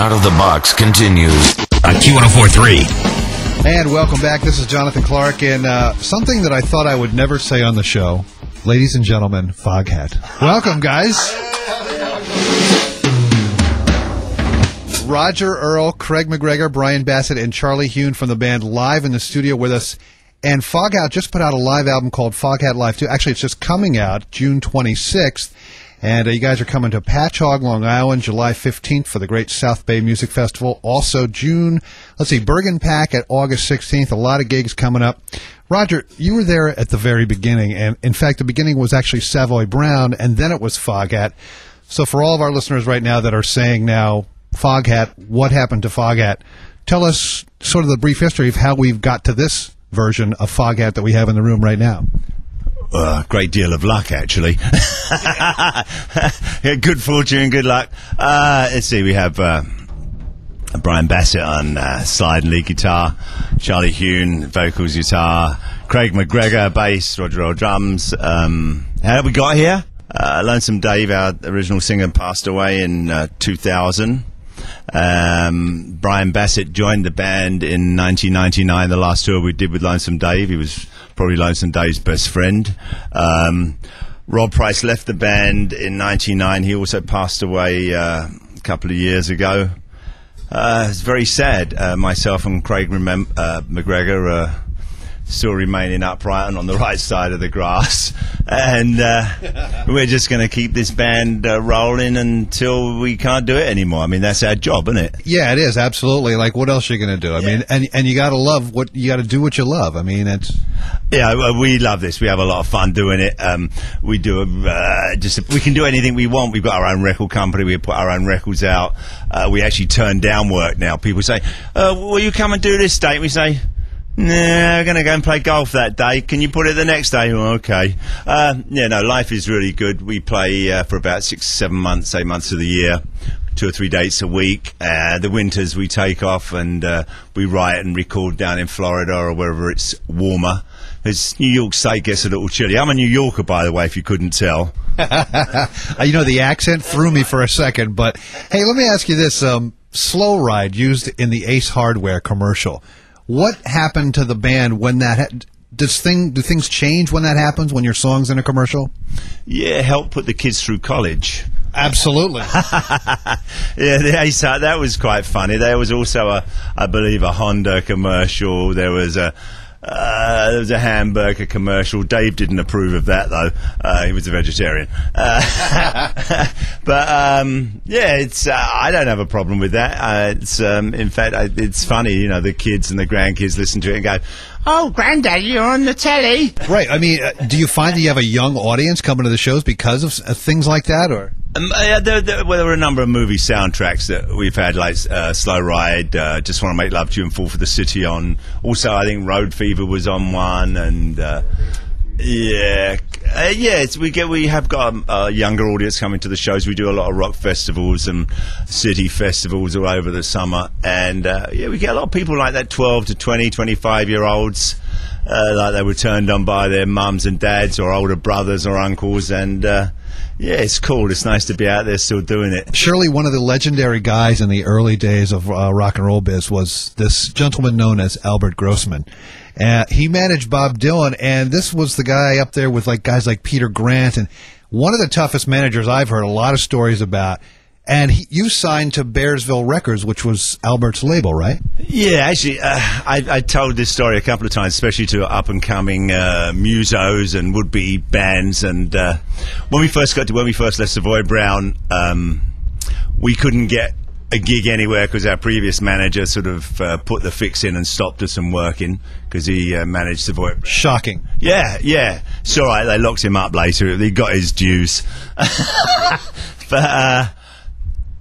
Out of the Box continues. on Q1043. And welcome back. This is Jonathan Clarke, and uh, something that I thought I would never say on the show, ladies and gentlemen, Foghat. Welcome, guys. Roger Earl, Craig MacGregor, Bryan Bassett, and Charlie Huhn from the band live in the studio with us. And Foghat just put out a live album called Foghat Live 2. Actually, it's just coming out June 26th. And uh, you guys are coming to Patchogue, Long Island, July 15th for the Great South Bay Music Festival. Also, June, let's see, Bergen PAC at August 16th. A lot of gigs coming up. Roger, you were there at the very beginning. And in fact, the beginning was actually Savoy Brown, and then it was Foghat. So for all of our listeners right now that are saying now, Foghat, what happened to Foghat? Tell us sort of the brief history of how we've got to this version of Foghat that we have in the room right now. A great deal of luck, actually. yeah, good fortune, good luck. Uh, let's see, we have uh, Bryan Bassett on uh, slide and lead guitar, Charlie Huhn, vocals, guitar, Craig MacGregor, bass, Roger Earl, drums. Um, how have we got here? Uh, Lonesome Dave, our original singer, passed away in uh, 2000. Um, Bryan Bassett joined the band in 1999, the last tour we did with Lonesome Dave. He was probably Lonesome Dave's best friend. Um, Rod Price left the band in 99. He also passed away uh, a couple of years ago. Uh, it's very sad. Uh, myself and Craig remem- uh, MacGregor are still remaining upright and on the right side of the grass. And uh, we're just going to keep this band uh, rolling until we can't do it anymore. I mean, that's our job, isn't it? Yeah, it is absolutely. Like, what else are you going to do? I mean, and and you got to love what you got to do what you love. I mean, it's Yeah, we love this. We have a lot of fun doing it. Um, we do uh, just we can do anything we want. We've got our own record company. We put our own records out. Uh, we actually turn down work now. People say, uh, "Will you come and do this date?" We say. Nah, we're going to go and play golf that day. Can you put it the next day? Well, okay. Uh, yeah, no, life is really good. We play uh, for about six, seven months, eight months of the year, two or three dates a week. Uh, the winters we take off and uh, we write and record down in Florida or wherever it's warmer. As New York State gets a little chilly. I'm a New Yorker, by the way, if you couldn't tell. uh, you know the accent threw me for a second. But hey, let me ask you this: um, "Slow Ride" used in the Ace Hardware commercial. What happened to the band when that? Ha- does thing do things change when that happens when your song's in a commercial? Yeah, help put the kids through college. Absolutely. yeah, the that was quite funny. There was also a, I believe, a Honda commercial. There was a. Uh, there was a hamburger commercial. Dave didn't approve of that though. Uh, he was a vegetarian. Uh, but um, yeah, it's. Uh, I don't have a problem with that. Uh, it's. Um, in fact, I, it's funny. You know, the kids and the grandkids listen to it and go, "Oh, granddad, you're on the telly." right. I mean, uh, do you find that you have a young audience coming to the shows because of uh, things like that, or? Um, uh, there, there, well, there were a number of movie soundtracks that we've had, like uh, Slow Ride, uh, Just Want to Make Love to You and Fool for the City on. Also, I think Road Fever was on one, and uh, yeah, uh. We get we have got um, a younger audience coming to the shows. We do a lot of rock festivals and city festivals all over the summer, and uh, yeah, we get a lot of people like that, twelve to 20, 25 year olds. Uh, like they were turned on by their mums and dads or older brothers or uncles, and uh, yeah, it's cool. It's nice to be out there still doing it. Surely one of the legendary guys in the early days of uh, rock and roll biz was this gentleman known as Albert Grossman. Uh, he managed Bob Dylan, and this was the guy up there with like guys like Peter Grant, and one of the toughest managers I've heard a lot of stories about. And he, you signed to Bearsville Records, which was Albert's label, right? Yeah, actually, uh, I, I told this story a couple of times, especially to up and coming uh, musos and would be bands. And uh, when we first got to when we first left Savoy Brown, um, we couldn't get a gig anywhere because our previous manager sort of uh, put the fix in and stopped us from working because he uh, managed Savoy. Brown. Shocking. Yeah, yeah. It's all right. They locked him up later. He got his dues. but uh,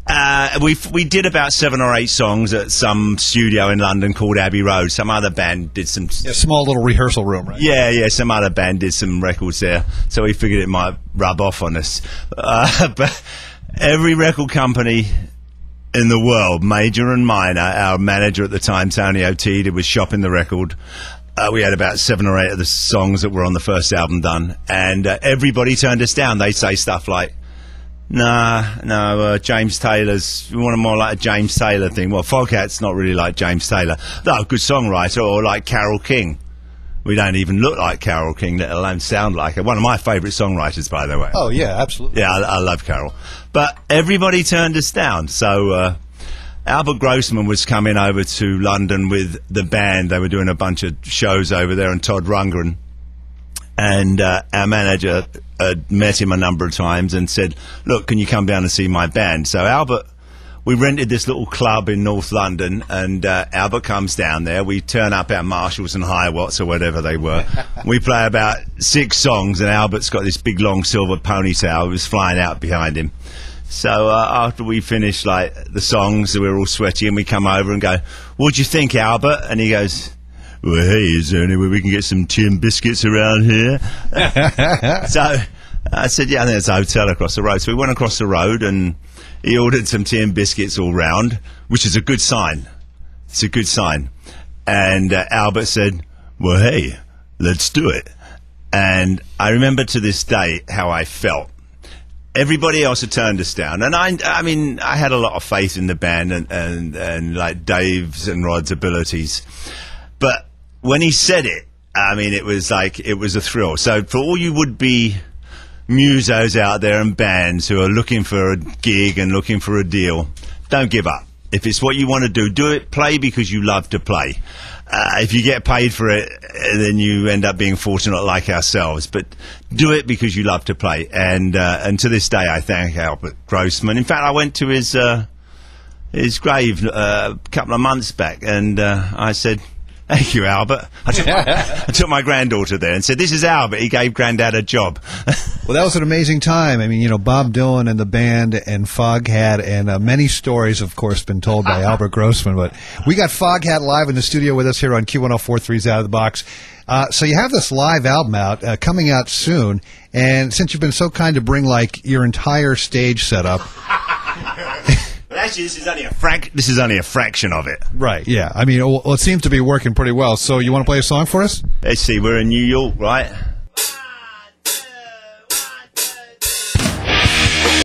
uh, we we did about seven or eight songs at some studio in London called Abbey Road. Some other band did some. A small little rehearsal room, right? Yeah, yeah. Some other band did some records there, so we figured it might rub off on us. Uh, but every record company in the world, major and minor. Our manager at the time, Tony Outeda, was shopping the record. Uh, we had about seven or eight of the songs that were on the first album done, and uh, everybody turned us down. They say stuff like, Nah, no, uh, James Taylor's. We want a more like a James Taylor thing. Well, Foghat's not really like James Taylor. A good songwriter, or like Carole King. We don't even look like Carole King, let alone sound like her. One of my favourite songwriters, by the way. Oh yeah, absolutely. Yeah, I, I love Carole. But everybody turned us down. So uh, Albert Grossman was coming over to London with the band. They were doing a bunch of shows over there, and Todd Rundgren. And uh, our manager had met him a number of times and said, "Look, can you come down and see my band?" So Albert, we rented this little club in North London, and uh, Albert comes down there. We turn up our Marshalls and Hiwatts or whatever they were. we play about six songs, and Albert's got this big long silver ponytail. It was flying out behind him. So uh, after we finish like the songs, we were all sweaty, and we come over and go, "What do you think, Albert?" And he goes. Well, hey, is there any way we can get some tin biscuits around here? so I said, yeah, there's a hotel across the road. So we went across the road and he ordered some tea and biscuits all round, which is a good sign. It's a good sign. And uh, Albert said, well, hey, let's do it. And I remember to this day how I felt. Everybody else had turned us down, and I, I mean, I had a lot of faith in the band and, and, and like Dave's and Rod's abilities, but when he said it, I mean, it was like it was a thrill. So for all you would be musos out there and bands who are looking for a gig and looking for a deal, don't give up. If it's what you want to do, do it. Play because you love to play. Uh, if you get paid for it, then you end up being fortunate like ourselves. But do it because you love to play. And uh, and to this day, I thank Albert Grossman. In fact, I went to his uh, his grave uh, a couple of months back, and uh, I said. Thank you, Albert. I took, my, I took my granddaughter there and said, "This is Albert. He gave Granddad a job." Well, that was an amazing time. I mean, you know, Bob Dylan and the band and Foghat and uh, many stories, of course, been told by Albert Grossman. But we got Foghat live in the studio with us here on Q1043's Out of the Box. Uh, so you have this live album out, uh, coming out soon. And since you've been so kind to bring like your entire stage setup, But actually, this is only a frac- This is only a fraction of it. right? Yeah, I mean, well, it seems to be working pretty well. So you want to play a song for us? Let's see. We're in New York, right?